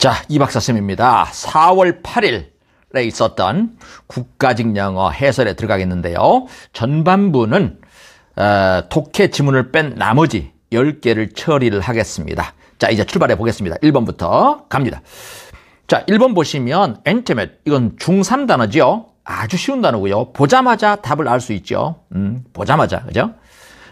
자, 이 박사쌤입니다. 4월 8일에 있었던 국가직 영어 해설에 들어가겠는데요. 전반부는 어, 독해 지문을 뺀 나머지 10개를 처리를 하겠습니다. 자, 이제 출발해 보겠습니다. 1번부터 갑니다. 자, 1번 보시면 intimate 이건 중3 단어죠. 아주 쉬운 단어고요. 보자마자 답을 알 수 있죠. 음, 보자마자 그죠?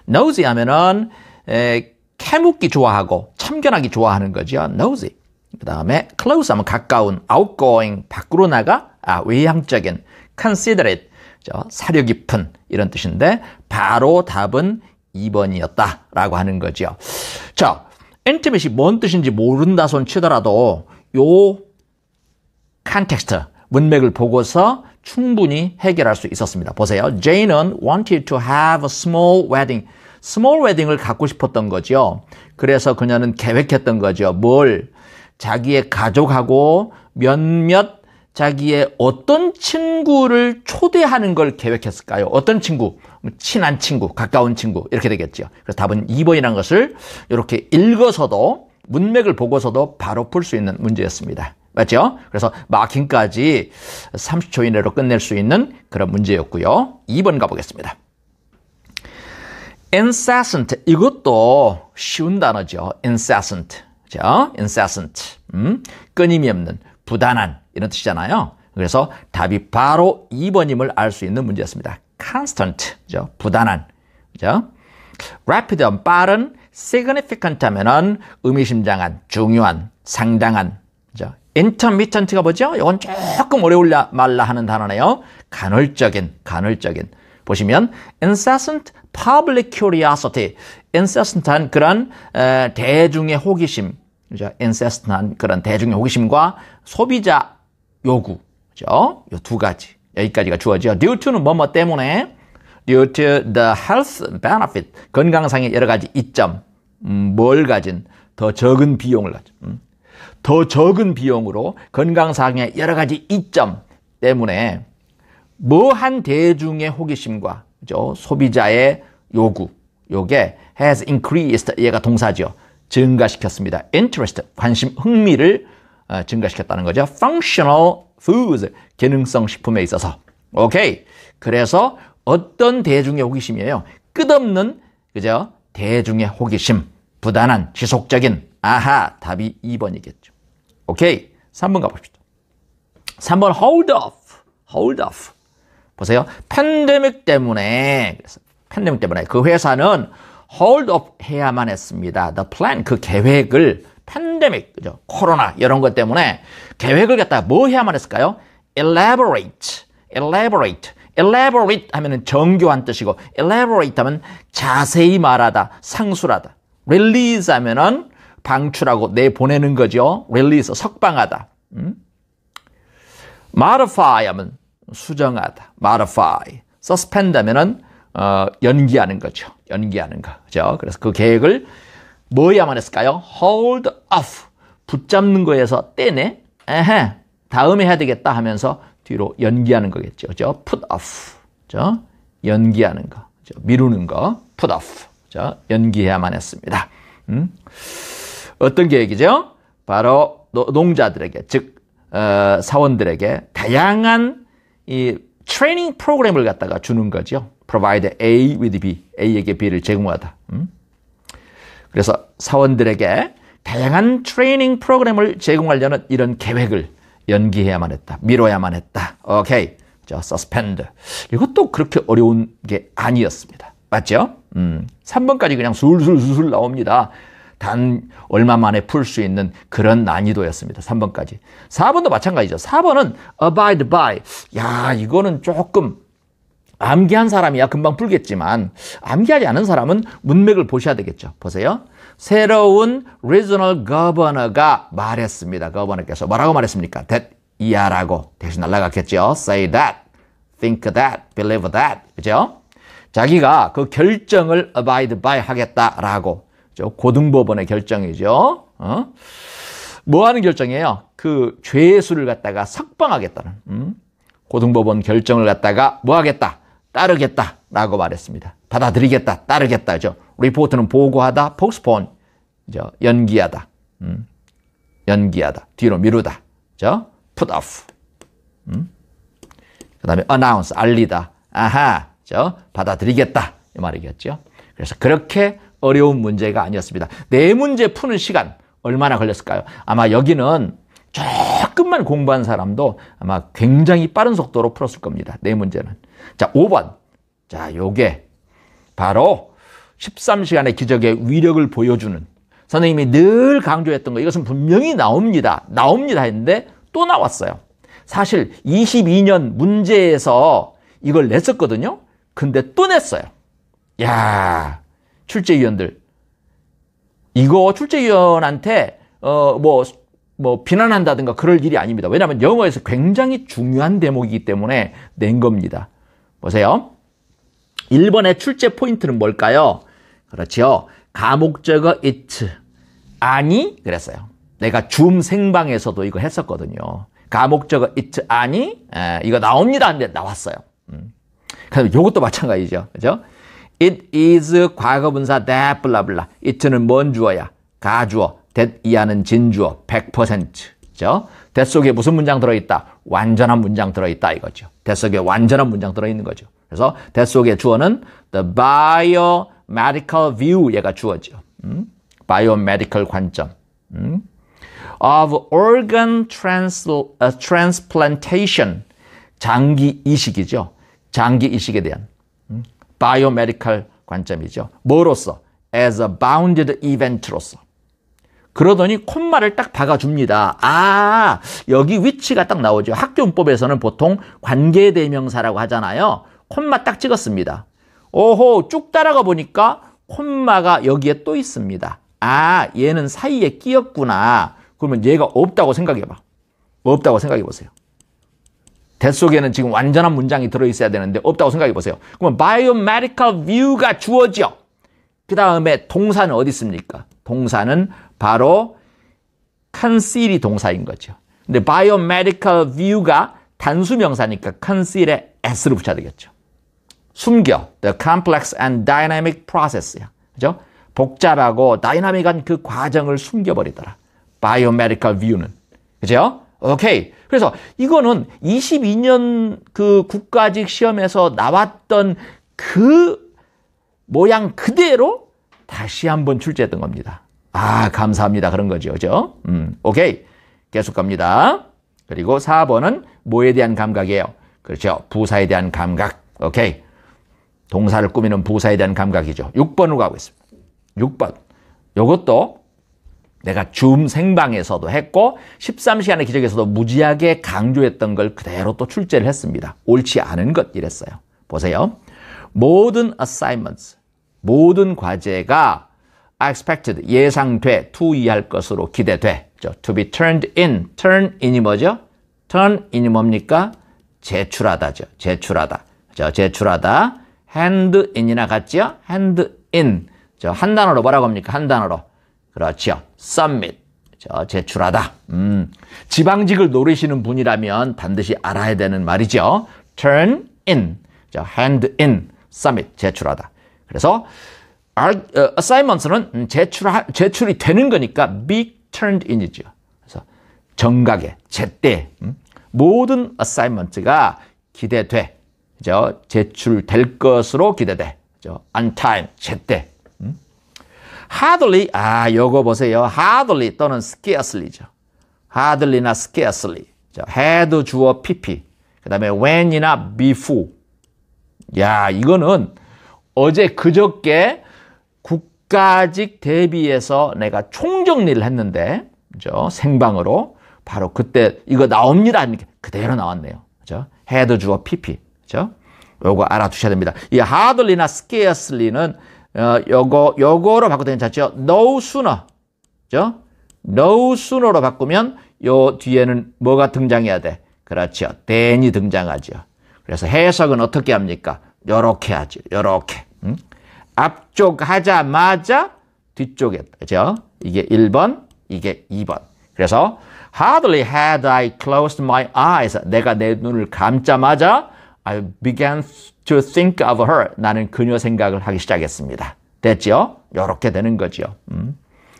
nosy 하면은 에, 캐묻기 좋아하고 참견하기 좋아하는 거죠. nosy. 그 다음에 close 하면 가까운, outgoing 밖으로 나가, 아, 외향적인, considerate 저, 사려 깊은 이런 뜻인데 바로 답은 2번이었다라고 하는 거죠. 자, intimate이 뭔 뜻인지 모른다 손 치더라도 요 context, 문맥을 보고서 충분히 해결할 수 있었습니다. 보세요. Jane은 wanted to have a small wedding. small wedding을 갖고 싶었던 거죠. 그래서 그녀는 계획했던 거죠. 뭘? 자기의 가족하고 몇몇 자기의 어떤 친구를 초대하는 걸 계획했을까요? 어떤 친구? 친한 친구, 가까운 친구 이렇게 되겠죠. 그래서 답은 2번이라는 것을 이렇게 읽어서도 문맥을 보고서도 바로 풀 수 있는 문제였습니다. 맞죠? 그래서 마킹까지 30초 이내로 끝낼 수 있는 그런 문제였고요. 2번 가보겠습니다. incessant 이것도 쉬운 단어죠. incessant. 그죠? incessant. 음? 끊임이 없는 부단한 이런 뜻이잖아요. 그래서 답이 바로 2번임을 알 수 있는 문제였습니다. constant. 그죠? 부단한. 그죠? rapid 하면 빠른, significant 하면은 의미심장한, 중요한, 상당한. 그죠? intermittent가 뭐죠? 이건 조금 어려울라 말라 하는 단어네요. 간헐적인, 간헐적인. 보시면 incessant public curiosity, incessant한 그런 에, 대중의 호기심, 그죠? incessant한 그런 대중의 호기심과 소비자 요구, 그죠? 이두 가지 여기까지가 주어져. due to는 뭐뭐 때문에 due to the health benefit 건강상의 여러 가지 이점, 음, 뭘 가진 더 적은 비용을 가진. 음. 더 적은 비용으로 건강상의 여러 가지 이점 때문에 뭐한 대중의 호기심과 그죠? 소비자의 요구 요게 has increased 얘가 동사죠. 증가시켰습니다. interest 관심 흥미를 어, 증가시켰다는 거죠. functional foods 기능성 식품에 있어서 오케이. 그래서 어떤 대중의 호기심이에요? 끝없는 그죠? 대중의 호기심, 부단한 지속적인 아하 답이 2번이겠죠. 오케이. 3번 가봅시다. 3번 hold off. hold off. 보세요. 팬데믹 때문에 팬데믹 때문에 그 회사는 hold up 해야만 했습니다. The plan 그 계획을 팬데믹 그죠? 코로나 이런 것 때문에 계획을 갖다가 뭐 해야만 했을까요? elaborate. elaborate. elaborate 하면은 정교한 뜻이고 elaborate 하면 자세히 말하다, 상술하다. release 하면은 방출하고 내보내는 거죠. release 석방하다. 음? modify 하면 수정하다. modify. suspend 하면은 어, 연기하는 거죠. 연기하는 거. 그죠? 그래서 그 계획을 뭐야만 했을까요? hold off. 붙잡는 거에서 떼내. 에헤. 다음에 해야 되겠다 하면서 뒤로 연기하는 거겠죠. 그죠? put off. 그죠? 연기하는 거. 그죠? 미루는 거. put off. 그죠? 연기해야만 했습니다. 음? 어떤 계획이죠? 바로 노동자들에게, 즉, 어, 사원들에게 다양한 이 트레이닝 프로그램을 갖다가 주는 거죠. provide A with B, A에게 B를 제공하다. 음? 그래서 사원들에게 다양한 트레이닝 프로그램을 제공하려는 이런 계획을 연기해야만 했다. 미뤄야만 했다. 오케이. 자, suspend. 이것도 그렇게 어려운 게 아니었습니다. 맞죠? 음, 3번까지 그냥 술술술 나옵니다. 단 얼마 만에 풀 수 있는 그런 난이도였습니다. 3번까지. 4번도 마찬가지죠. 4번은 abide by. 야, 이거는 조금 암기한 사람이야 금방 풀겠지만 암기하지 않은 사람은 문맥을 보셔야 되겠죠. 보세요. 새로운 regional governor가 말했습니다. governor께서 뭐라고 말했습니까? that 이하라고 대신 날라갔겠죠. say that, think that, believe that. 그죠? 자기가 그 결정을 abide by 하겠다라고 고등법원의 결정이죠. 어? 뭐 하는 결정이에요? 그 죄수를 갖다가 석방하겠다는 음? 고등법원 결정을 갖다가 뭐 하겠다? 따르겠다라고 말했습니다. 받아들이겠다, 따르겠다죠. 리포트는 보고하다, postpone, 연기하다. 음. 연기하다. 뒤로 미루다. 죠? put off. 음? 그 다음에 announce, 알리다. 아하, 저 받아들이겠다. 이 말이겠죠. 그래서 그렇게 어려운 문제가 아니었습니다. 네 문제 푸는 시간 얼마나 걸렸을까요? 아마 여기는 조금만 공부한 사람도 아마 굉장히 빠른 속도로 풀었을 겁니다. 네 문제는. 자, 5번. 자, 요게 바로 13시간의 기적의 위력을 보여주는 선생님이 늘 강조했던 거 이것은 분명히 나옵니다. 나옵니다 했는데 또 나왔어요. 사실 22년 문제에서 이걸 냈었거든요. 근데 또 냈어요. 야 출제위원들. 이거 출제위원한테, 어, 뭐, 뭐, 비난한다든가 그럴 일이 아닙니다. 왜냐하면 영어에서 굉장히 중요한 대목이기 때문에 낸 겁니다. 보세요. 1번의 출제 포인트는 뭘까요? 그렇죠. 가목적어 it. 아니? 그랬어요. 내가 줌 생방에서도 이거 했었거든요. 가목적어 it 아니? 에, 이거 나옵니다. 근데 나왔어요. 음. 그럼 이것도 마찬가지죠. 그죠? It is 과거 분사 that 블라블라. it는 뭔 주어야? 가주어. that 이하는 진주어. 100%. 그죠? that 속에 무슨 문장 들어있다? 완전한 문장 들어있다 이거죠. that 속에 완전한 문장 들어있는 거죠. 그래서 that 속의 주어는 the biomedical view 얘가 주어죠. 음? biomedical 관점. 음? of organ trans, uh, transplantation. 장기 이식이죠. 장기 이식에 대한. biomedical 관점이죠. 뭐로서? as a bounded event로서. 그러더니 콤마를 딱 박아줍니다. 아, 여기 위치가 딱 나오죠. 학교문법에서는 보통 관계대명사라고 하잖아요. 콤마 딱 찍었습니다. 오호, 쭉 따라가 보니까 콤마가 여기에 또 있습니다. 아, 얘는 사이에 끼었구나. 그러면 얘가 없다고 생각해봐. 없다고 생각해 보세요. 대 속에는 지금 완전한 문장이 들어있어야 되는데 없다고 생각해 보세요. 그러면 biomedical view가 주어져. 그 다음에 동사는 어디 있습니까? 동사는 바로 conceal이 동사인 거죠. 근데 biomedical view가 단수명사니까 conceal에 s를 붙여야 되겠죠. 숨겨. The complex and dynamic process야. 그죠? 복잡하고 다이나믹한 그 과정을 숨겨버리더라. biomedical view는. 그죠? 오케이. 그래서 이거는 22년 그 국가직 시험에서 나왔던 그 모양 그대로 다시 한번 출제했던 겁니다. 아, 감사합니다. 그런 거죠. 그죠? 음, 오케이. 계속 갑니다. 그리고 4번은 뭐에 대한 감각이에요? 그렇죠. 부사에 대한 감각. 오케이. 동사를 꾸미는 부사에 대한 감각이죠. 6번으로 가고 있습니다. 6번. 요것도 내가 줌 생방에서도 했고 13시간의 기적에서도 무지하게 강조했던 걸 그대로 또 출제를 했습니다. 옳지 않은 것 이랬어요. 보세요. 모든 assignments, 모든 과제가 expected, 예상돼, to 이할 것으로 기대돼. to be turned in, turn in이 뭐죠? turn in이 뭡니까? 제출하다죠. 제출하다. 저 제출하다. hand in이나 같죠? hand in. 저 한 단어로 뭐라고 합니까? 한 단어로. 그렇죠. Submit. 저 제출하다. 음. 지방직을 노리시는 분이라면 반드시 알아야 되는 말이죠. turn in. 저 hand in. submit. 제출하다. 그래서 assignments는 제출 제출이 되는 거니까 be turned in이죠. 그래서 정각에 제때 음? 모든 assignments가 기대돼. 그죠? 제출될 것으로 기대돼. 그죠? on time 제때. Hardly 아 요거 보세요. hardly 또는 scarcely죠. hardly나 scarcely. had 주어 pp. 그다음에 when이나 before. 야, 이거는 어제 그저께 국가직 대비해서 내가 총정리를 했는데 그죠? 생방으로 바로 그때 이거 나옵니다. 그대로 나왔네요. 그죠? had 주어 pp. 그죠? 요거 알아두셔야 됩니다. 이 hardly나 scarcely는 어, 요거, 요거로 바꿔도 괜찮죠? No sooner. 죠? No sooner로 바꾸면 요 뒤에는 뭐가 등장해야 돼? 그렇죠. then이 등장하죠. 그래서 해석은 어떻게 합니까? 요렇게 하죠. 요렇게. 응? 앞쪽 하자마자 뒤쪽에, 그죠? 이게 1번, 이게 2번. 그래서 hardly had I closed my eyes. 내가 내 눈을 감자마자 I began to think of her. 나는 그녀 생각을 하기 시작했습니다. 됐죠? 이렇게 되는 거죠. 음.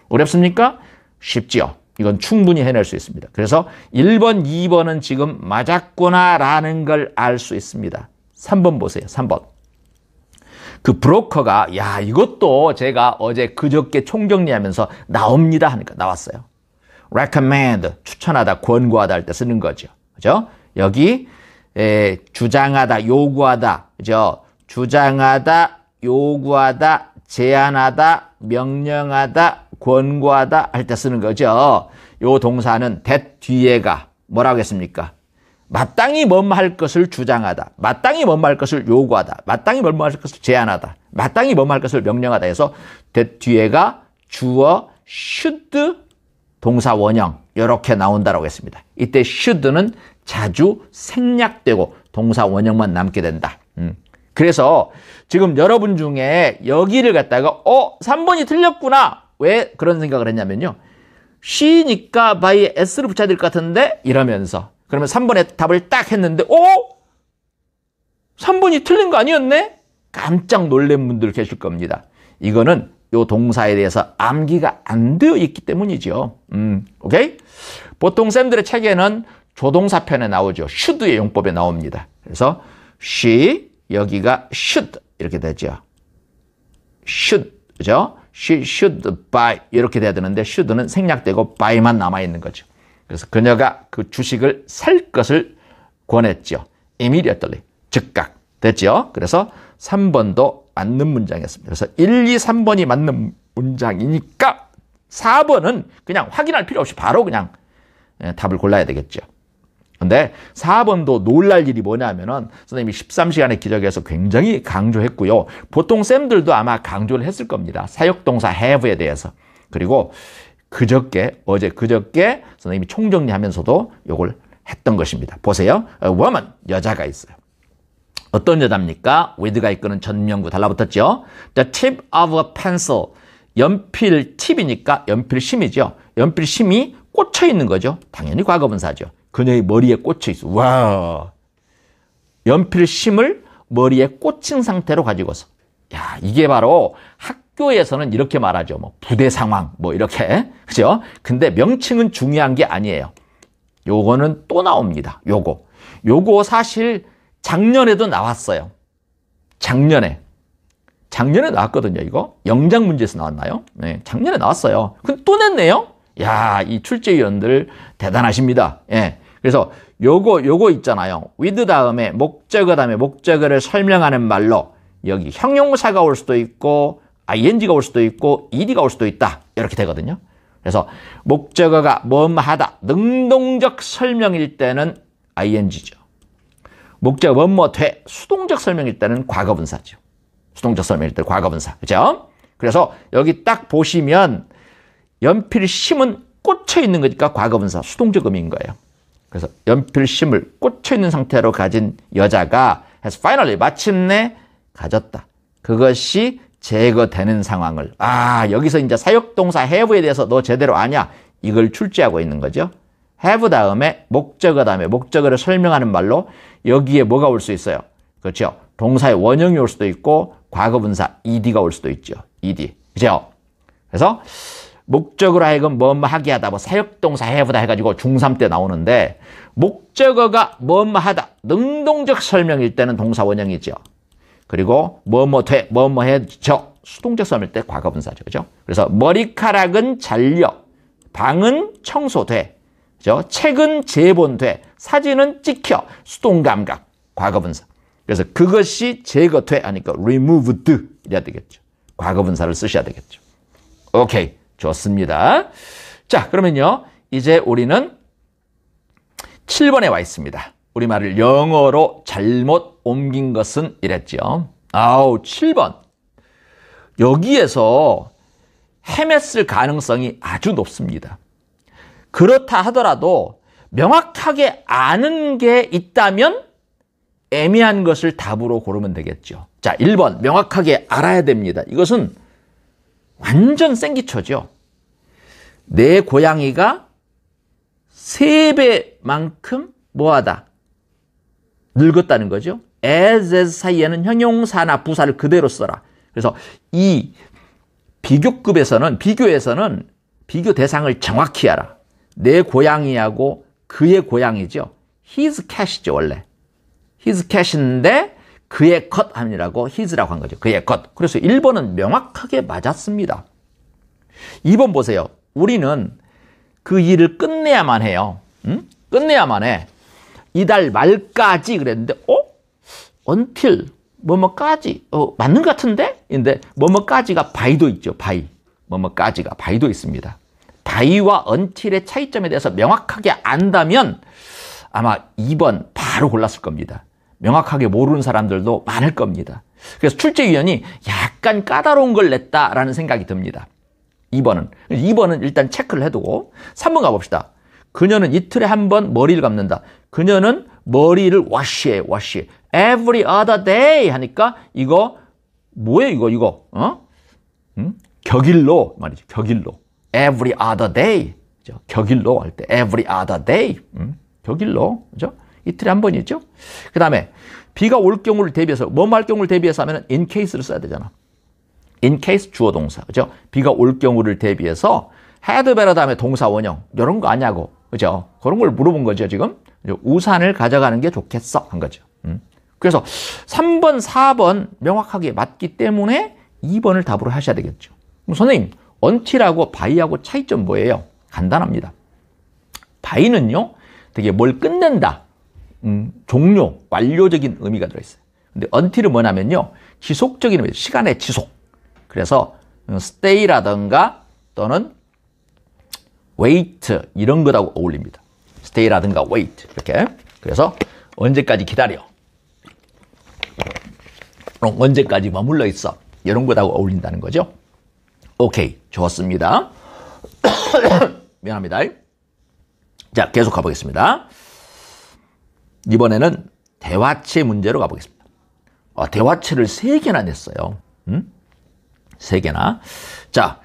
어렵습니까? 쉽지요. 이건 충분히 해낼 수 있습니다. 그래서 1번, 2번은 지금 맞았구나라는 걸 알 수 있습니다. 3번 보세요. 3번. 그 브로커가 야 이것도 제가 어제 그저께 총정리하면서 나옵니다 하니까 나왔어요. recommend 추천하다 권고하다 할 때 쓰는 거죠. 그죠? 여기 에, 주장하다 요구하다 그죠? 주장하다 요구하다 제안하다 명령하다 권고하다 할 때 쓰는 거죠. 요 동사는 that 뒤에가 뭐라고 했습니까? 마땅히 뭐할 것을 주장하다. 마땅히 뭐할 것을 요구하다. 마땅히 뭐할 것을 제안하다. 마땅히 뭐할 것을 명령하다 해서 뒤에가 주어 should 동사 원형 이렇게 나온다라고 했습니다. 이때 should는 자주 생략되고 동사 원형만 남게 된다. 음. 그래서 지금 여러분 중에 여기를 갖다가 어 3번이 틀렸구나. 왜 그런 생각을 했냐면요. she니까 by에 s를 붙여야 될 것 같은데 이러면서 그러면 3번의 답을 딱 했는데, 어? 3번이 틀린 거 아니었네? 깜짝 놀란 분들 계실 겁니다. 이거는 요 동사에 대해서 암기가 안 되어 있기 때문이죠. 음, 오케이? 보통 쌤들의 책에는 조동사 편에 나오죠. should의 용법에 나옵니다. 그래서 she, 여기가 should 이렇게 되죠. should, 그죠? she should buy 이렇게 돼야 되는데 should는 생략되고 buy만 남아 있는 거죠. 그래서 그녀가 그 주식을 살 것을 권했죠. immediately. 즉각. 됐죠? 그래서 3번도 맞는 문장이었습니다. 그래서 1, 2, 3번이 맞는 문장이니까 4번은 그냥 확인할 필요 없이 바로 그냥 예, 답을 골라야 되겠죠. 근데 4번도 놀랄 일이 뭐냐면은 선생님이 13시간의 기적에서 굉장히 강조했고요. 보통 쌤들도 아마 강조를 했을 겁니다. 사역동사 have에 대해서. 그리고 그저께 어제 그저께 선생님이 총정리하면서도 요걸 했던 것입니다. 보세요. woman 여자가 있어요. 어떤 여자입니까? with가 이끄는 전명구 달라붙었죠. The tip of a pencil 연필 팁이니까 연필 심이죠. 연필 심이 꽂혀 있는 거죠. 당연히 과거분사죠. 그녀의 머리에 꽂혀 있어. 와. 연필 심을 머리에 꽂힌 상태로 가지고서. 야, 이게 바로 학 학교에서는 이렇게 말하죠. 뭐 부대 상황 뭐 이렇게. 그죠? 근데 명칭은 중요한 게 아니에요. 요거는 또 나옵니다. 요거. 요거 사실 작년에도 나왔어요. 작년에. 작년에 나왔거든요, 이거. 영장 문제에서 나왔나요? 네, 작년에 나왔어요. 근데 또 냈네요? 야, 이 출제위원들 대단하십니다. 예. 그래서 요거, 요거 있잖아요. with 다음에 목적어 다음에 목적어를 설명하는 말로 여기 형용사가 올 수도 있고 ing가 올 수도 있고 ed가 올 수도 있다. 이렇게 되거든요. 그래서 목적어가 뭐뭐하다, 능동적 설명일 때는 ing죠. 목적어 뭐뭐 돼, 수동적 설명일 때는 과거분사죠. 수동적 설명일 때 과거분사. 그죠? 그래서 여기 딱 보시면 연필 심은 꽂혀 있는 거니까 과거분사, 수동적 의미인 거예요. 그래서 연필 심을 꽂혀 있는 상태로 가진 여자가 has finally 마침내 가졌다. 그것이 제거되는 상황을 아 여기서 이제 사역동사 have에 대해서 너 제대로 아냐 이걸 출제하고 있는 거죠. have 다음에 목적어 다음에 목적어를 설명하는 말로 여기에 뭐가 올 수 있어요. 그렇죠. 동사의 원형이 올 수도 있고 과거분사 ed가 올 수도 있죠. ed 그죠. 그래서 목적으로 하여금 뭐뭐 하게 하다 뭐 사역동사 have다 해가지고 중3 때 나오는데 목적어가 뭐뭐 하다 능동적 설명일 때는 동사 원형이죠. 그리고 뭐뭐 돼, 뭐뭐 해져 수동적 수함일 때 과거분사죠. 그죠? 그래서 머리카락은 잘려, 방은 청소돼, 그죠? 책은 재본돼, 사진은 찍혀, 수동감각, 과거분사. 그래서 그것이 제거돼 하니까 removed 이래야 되겠죠. 과거분사를 쓰셔야 되겠죠. 오케이. 좋습니다. 자, 그러면요. 이제 우리는 7번에 와 있습니다. 우리말을 영어로 잘못 옮긴 것은 이랬죠. 아우, 7번. 여기에서 헤맸을 가능성이 아주 높습니다. 그렇다 하더라도 명확하게 아는 게 있다면 애매한 것을 답으로 고르면 되겠죠. 자, 1번. 명확하게 알아야 됩니다. 이것은 완전 생기초죠. 내 고양이가 3배만큼 뭐하다? 늙었다는 거죠. as, as 사이에는 형용사나 부사를 그대로 써라. 그래서 이 비교급에서는, 비교에서는 비교 대상을 정확히 알아. 내 고양이하고 그의 고양이죠. his cat이죠, 원래. his cat인데 그의 것 아니라고 his라고 한 거죠. 그의 것. 그래서 1번은 명확하게 맞았습니다. 2번 보세요. 우리는 그 일을 끝내야만 해요. 응? 끝내야만 해. 이달 말까지 그랬는데, 어? until 뭐뭐까지 어, 맞는 것 같은데? 근데 뭐뭐까지가 by도 있죠. by. 뭐뭐까지가 by도 있습니다. by와 until의 차이점에 대해서 명확하게 안다면 아마 2번 바로 골랐을 겁니다. 명확하게 모르는 사람들도 많을 겁니다. 그래서 출제위원이 약간 까다로운 걸 냈다라는 생각이 듭니다. 2번은. 2번은 일단 체크를 해두고 3번 가봅시다. 그녀는 이틀에 한 번 머리를 감는다. 그녀는 머리를 와시해, 와시. every other day 하니까 이거 뭐예요, 이거, 이거? 어? 음? 격일로 말이죠. 격일로. every other day. 격일로 할 때 every other day. 음? 격일로. 그죠? 이틀에 한 번이죠. 그 다음에 비가 올 경우를 대비해서 뭐할 경우를 대비해서 하면 in case를 써야 되잖아. in case 주어 동사. 그죠? 비가 올 경우를 대비해서 had better 다음에 동사 원형. 이런 거 아냐고. 그죠? 그런 걸 물어본 거죠, 지금. 우산을 가져가는 게 좋겠어. 한 거죠. 음. 그래서 3번, 4번 명확하게 맞기 때문에 2번을 답으로 하셔야 되겠죠. 그럼 선생님, 언틸하고 바이하고 차이점 뭐예요? 간단합니다. 바이는요, 되게 뭘 끝낸다. 음, 종료, 완료적인 의미가 들어있어요. 근데 언틸은 뭐냐면요, 지속적인 의미, 시간의 지속. 그래서 stay라든가 또는 wait 이런 것하고 어울립니다. stay라든가 wait 이렇게. 그래서 언제까지 기다려. 언제까지 머물러 있어. 이런 것하고 어울린다는 거죠. 오케이. 좋습니다. 미안합니다. 자, 계속 가보겠습니다. 이번에는 대화체 문제로 가보겠습니다. 어, 대화체를 세 개나 냈어요. 음? 세 개나. 자,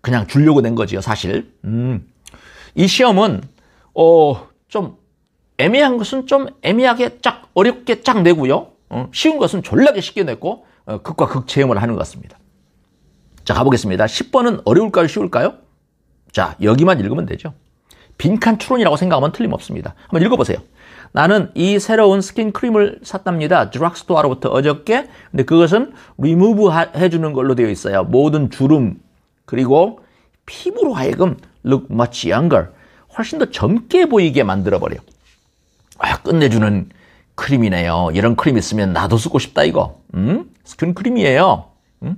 그냥 주려고 낸 거지요, 사실. 음. 이 시험은, 어, 좀 애매한 것은 좀 애매하게 쫙, 어렵게 쫙 내고요. 어, 쉬운 것은 졸라게 쉽게 냈고, 어, 극과 극 체험을 하는 것 같습니다. 자, 가보겠습니다. 10번은 어려울까요, 쉬울까요? 자, 여기만 읽으면 되죠. 빈칸 추론이라고 생각하면 틀림없습니다. 한번 읽어보세요. 나는 이 새로운 스킨 크림을 샀답니다. drugstore로부터 어저께. 근데 그것은 리무브 해주는 걸로 되어 있어요. 모든 주름 그리고 피부로 하여금 look much younger. 훨씬 더 젊게 보이게 만들어 버려. 아, 끝내주는 크림이네요. 이런 크림 있으면 나도 쓰고 싶다 이거. 음? 스킨 크림이에요. 음?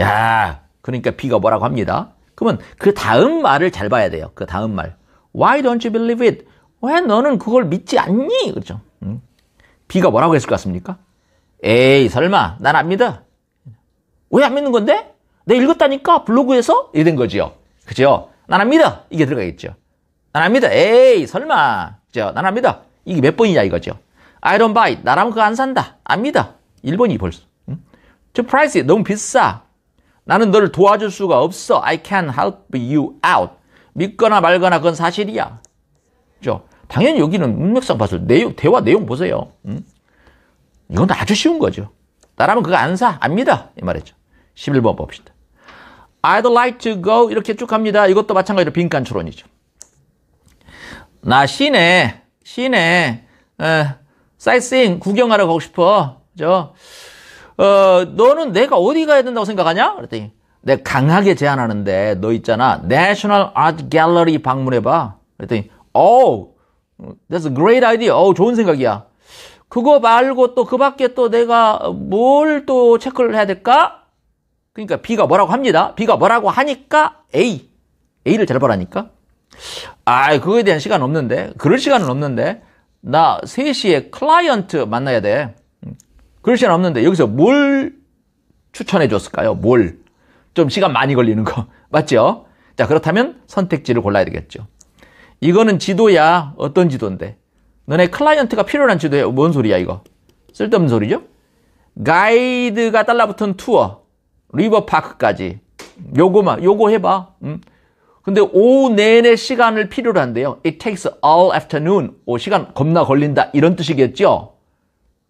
야, 그러니까 B가 뭐라고 합니다. 그러면 그 다음 말을 잘 봐야 돼요. 그 다음 말. Why don't you believe it? 왜 너는 그걸 믿지 않니? 그렇죠. 음? 비가 뭐라고 했을 것 같습니까? 에이 설마 난 안 믿어. 왜 안 믿는 건데? 내가 읽었다니까 블로그에서 이된 거지요. 그죠? 난 안 믿어. 이게 들어가겠죠. 난 안 믿어. 에이 설마. 그죠? 난 안 믿어. 이게 몇 번이냐 이거죠. Don't buy. 나라면 그거 안 산다. 안 믿어. 1번이 벌써. 음? 저 price 너무 비싸. 나는 너를 도와줄 수가 없어. I can help you out. 믿거나 말거나 그건 사실이야. 그죠? 당연히 여기는 문맥상 봤을 때 대화 내용 보세요. 음? 이건 아주 쉬운 거죠. 나라면 그거 안 사, 안 믿어. 이 말이죠. 11번 봅시다. I'd like to go 이렇게 쭉 합니다. 이것도 마찬가지로 빈칸 추론이죠. 나 시내, 시내, 에, 사이싱 구경하러 가고 싶어. 저, 어, 너는 내가 어디 가야 된다고 생각하냐? 그랬더니 내가 강하게 제안하는데 너 있잖아. National Art Gallery 방문해봐. 그랬더니 Oh, that's a great idea. 어, 좋은 생각이야. 그거 말고 또 그 밖에 또 내가 뭘 또 체크를 해야 될까? 그러니까 B가 뭐라고 합니다. B가 뭐라고 하니까 A. A를 잘 보라니까. 아, 그거에 대한 시간 없는데. 그럴 시간은 없는데. 나 3시에 클라이언트 만나야 돼. 그럴 시간 없는데 여기서 뭘 추천해 줬을까요? 뭘? 좀 시간 많이 걸리는 거. 맞죠? 자, 그렇다면 선택지를 골라야 되겠죠. 이거는 지도야. 어떤 지도인데? 너네 클라이언트가 필요한 지도야. 뭔 소리야, 이거? 쓸데없는 소리죠? 가이드가 달라붙은 투어. 리버파크까지. 요거만, 요거 해봐. 음? 근데 오후 내내 시간을 필요로 한대요. It takes all afternoon. 오, 시간 겁나 걸린다. 이런 뜻이겠죠?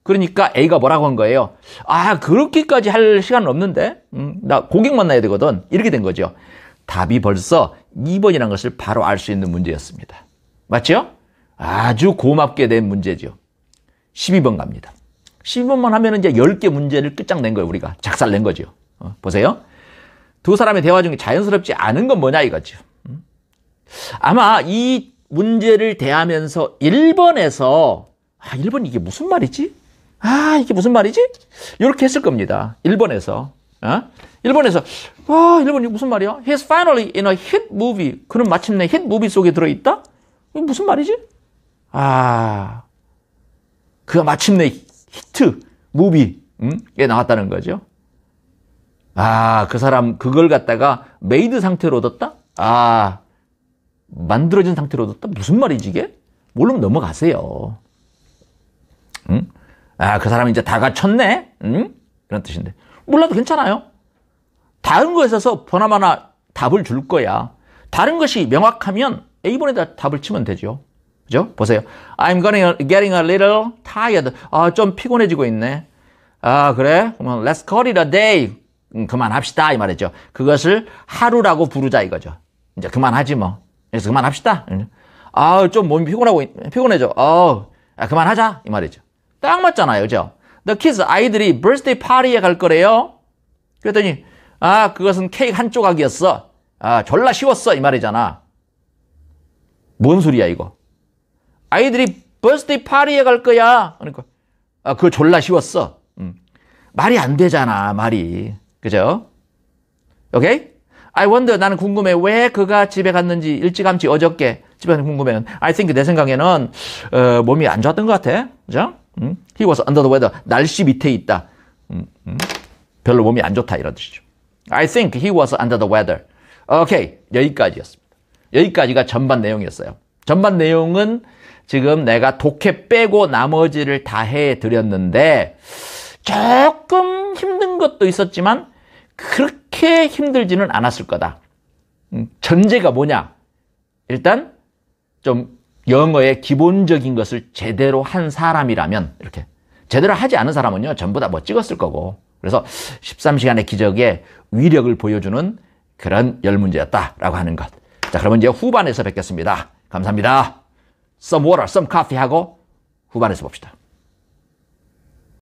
그러니까 A가 뭐라고 한 거예요? 아, 그렇게까지 할 시간은 없는데? 음, 나 고객 만나야 되거든. 이렇게 된 거죠. 답이 벌써 2번이라는 것을 바로 알 수 있는 문제였습니다. 맞죠? 아주 고맙게 된 문제죠. 12번 갑니다. 12번만 하면 이제 10개 문제를 끝장낸 거예요, 우리가. 작살 낸 거죠. 어, 보세요. 두 사람의 대화 중에 자연스럽지 않은 건 뭐냐 이거죠. 음? 아마 이 문제를 대하면서 1번에서 아, 1번 이게 무슨 말이지? 아, 이게 무슨 말이지? 이렇게 했을 겁니다. 1번에서. 어? 1번에서 와, 1번 이게 무슨 말이야? He's finally in a hit movie. 그는 마침내 hit movie 속에 들어있다? 이게 무슨 말이지? 아, 그가 마침내 hit movie에 음? 나왔다는 거죠. 아, 그 사람 그걸 갖다가 made 상태로 얻었다? 아, 만들어진 상태로 얻었다? 무슨 말이지 이게? 모르면 넘어가세요. 응? 아, 그 사람이 이제 다 갖췄네? 응? 그런 뜻인데. 몰라도 괜찮아요. 다른 있어서 보나마나 답을 줄 거야. 다른 것이 명확하면 A번에다 답을 치면 되죠. 그죠? 보세요. I'm getting a little tired. 아, 좀 피곤해지고 있네. 아, 그래? 그러면 let's call it a day. 음, 그만합시다 이 말이죠. 그것을 하루라고 부르자 이거죠. 이제 그만하지 뭐. 그래서 그만합시다. 아, 좀 몸이 피곤하고 피곤해져. 어, 아, 그만하자 이 말이죠. 딱 맞잖아요, 그죠? The kids 아이들이 birthday party에 갈 거래요. 그랬더니 아, 그것은 케이크 한 조각이었어. 아, 졸라 쉬웠어 이 말이잖아. 뭔 소리야 이거? 아이들이 birthday party에 갈 거야. 그러니까 아, 그거 졸라 쉬웠어. 음. 말이 안 되잖아, 말이. 그죠? 오케이? I wonder 나는 궁금해 왜 그가 집에 갔는지 일찌감치 어저께 집에 궁금해. I think 내 생각에는 어, 몸이 안 좋았던 것 같아. 그죠? 음? He was under the weather. 날씨 밑에 있다. 음, 음. 별로 몸이 안 좋다 이런 뜻이죠. I think he was under the weather. 오케이 여기까지였습니다. 여기까지가 전반 내용이었어요. 전반 내용은 지금 내가 독해 빼고 나머지를 다 해드렸는데 조금 힘든 것도 있었지만 그렇게 힘들지는 않았을 거다. 음, 전제가 뭐냐? 일단 좀 영어의 기본적인 것을 제대로 한 사람이라면 이렇게 제대로 하지 않은 사람은요 전부 다 뭐 찍었을 거고 그래서 13시간의 기적의 위력을 보여주는 그런 열 문제였다라고 하는 것. 자 그러면 이제 후반에서 뵙겠습니다. 감사합니다. Some water, some coffee 하고 후반에서 봅시다.